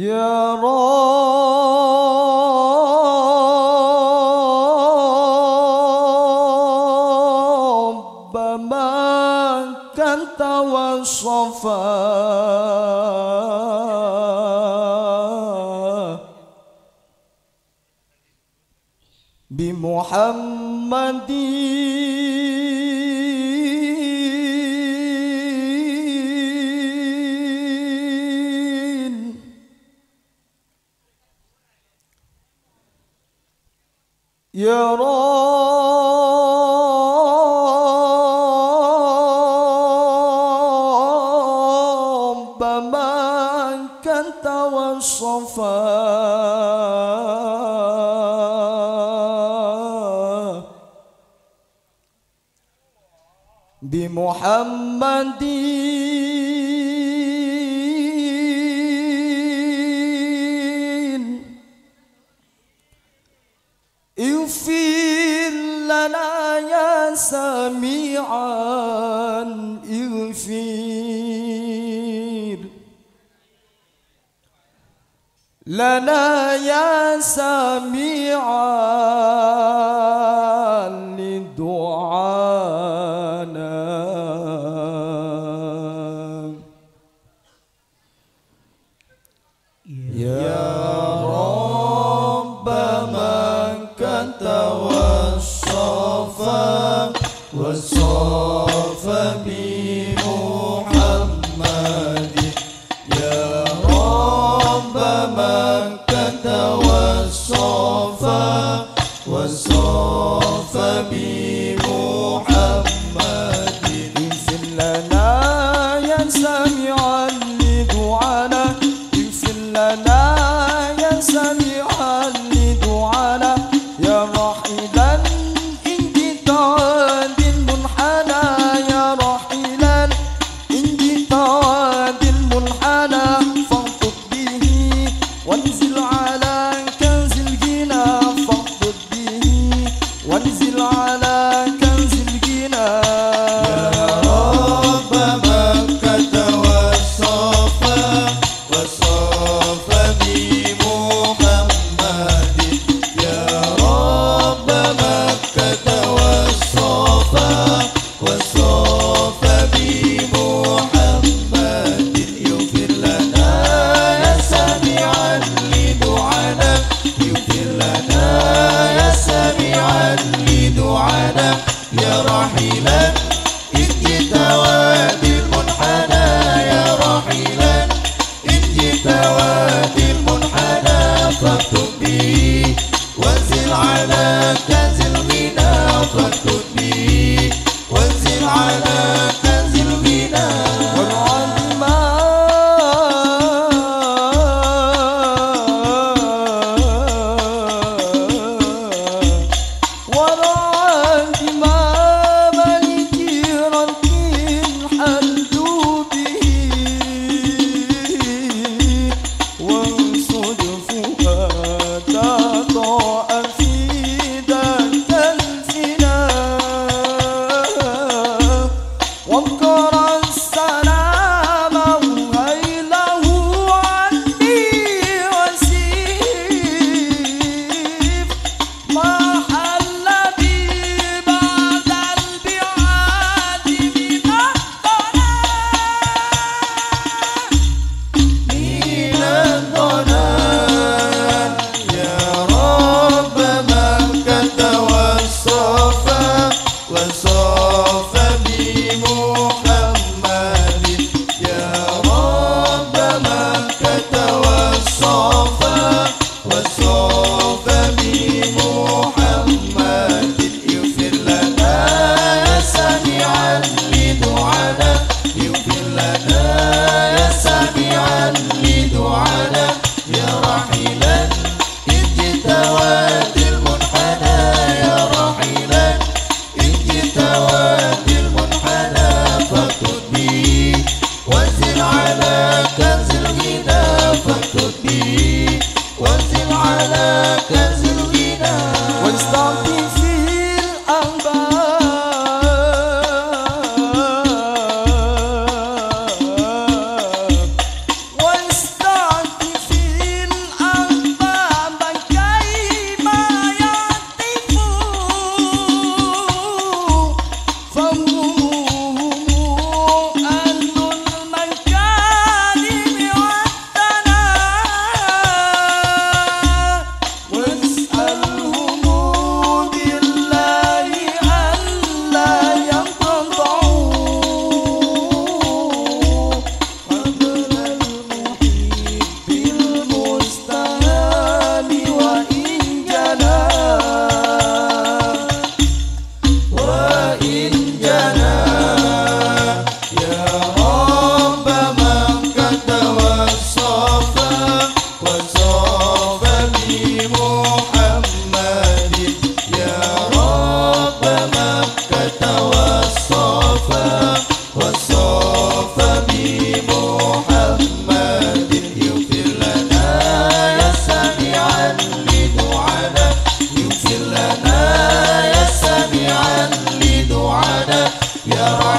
يا رب ما كنت والصفا بمحمد يا رب ما كنت والصفا بمحمد اغفر لنا يا سميعا اغفر لنا يا سميعا. was all. Águila. Yeah.